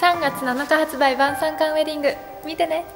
3月7日発売晩餐館ウェディング。見てね。